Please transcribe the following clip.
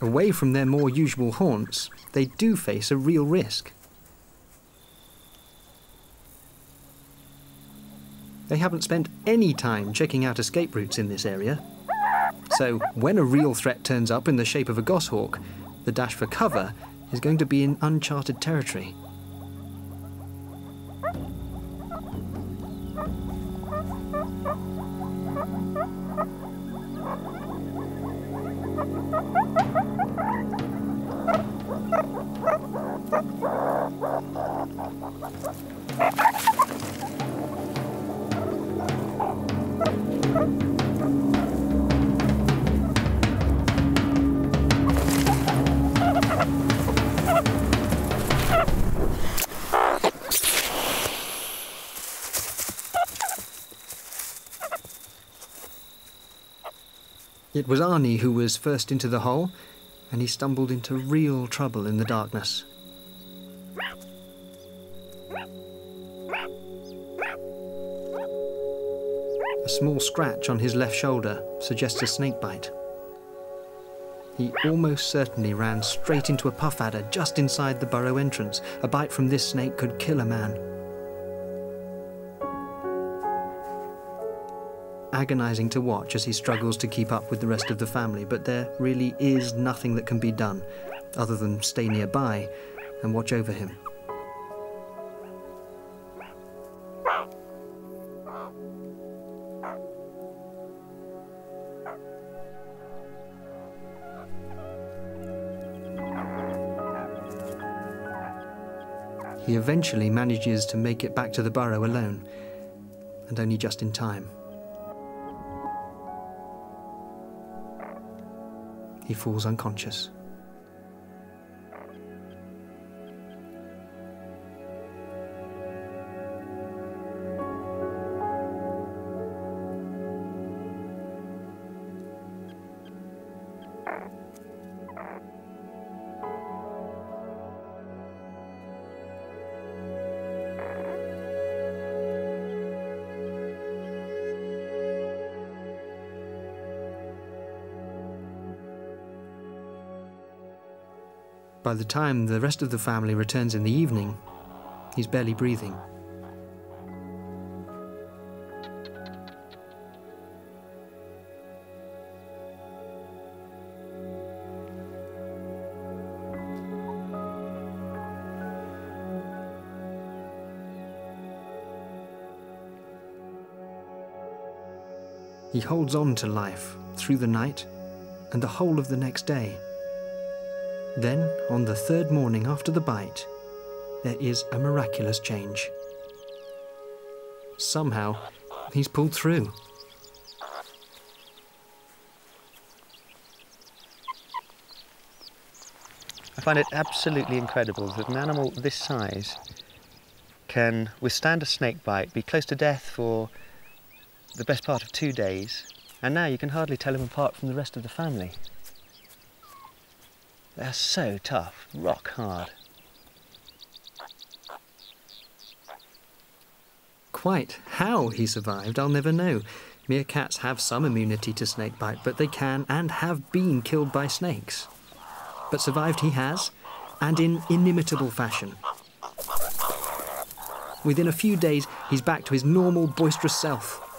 Away from their more usual haunts, they do face a real risk. They haven't spent any time checking out escape routes in this area. So, when a real threat turns up in the shape of a goshawk, the dash for cover is going to be in uncharted territory. Ha ha ha! It was Arnie who was first into the hole, and he stumbled into real trouble in the darkness. A small scratch on his left shoulder suggests a snake bite. He almost certainly ran straight into a puff adder just inside the burrow entrance. A bite from this snake could kill a man. Agonizing to watch as he struggles to keep up with the rest of the family, but there really is nothing that can be done other than stay nearby and watch over him. He eventually manages to make it back to the burrow alone, and only just in time. He falls unconscious. By the time the rest of the family returns in the evening, he's barely breathing. He holds on to life through the night and the whole of the next day. Then, on the third morning after the bite, there is a miraculous change. Somehow, he's pulled through. I find it absolutely incredible that an animal this size can withstand a snake bite, be close to death for the best part of two days, and now you can hardly tell him apart from the rest of the family. They're so tough, rock hard. Quite how he survived, I'll never know. Meerkats have some immunity to snakebite, but they can and have been killed by snakes. But survived he has, and in inimitable fashion. Within a few days, he's back to his normal, boisterous self.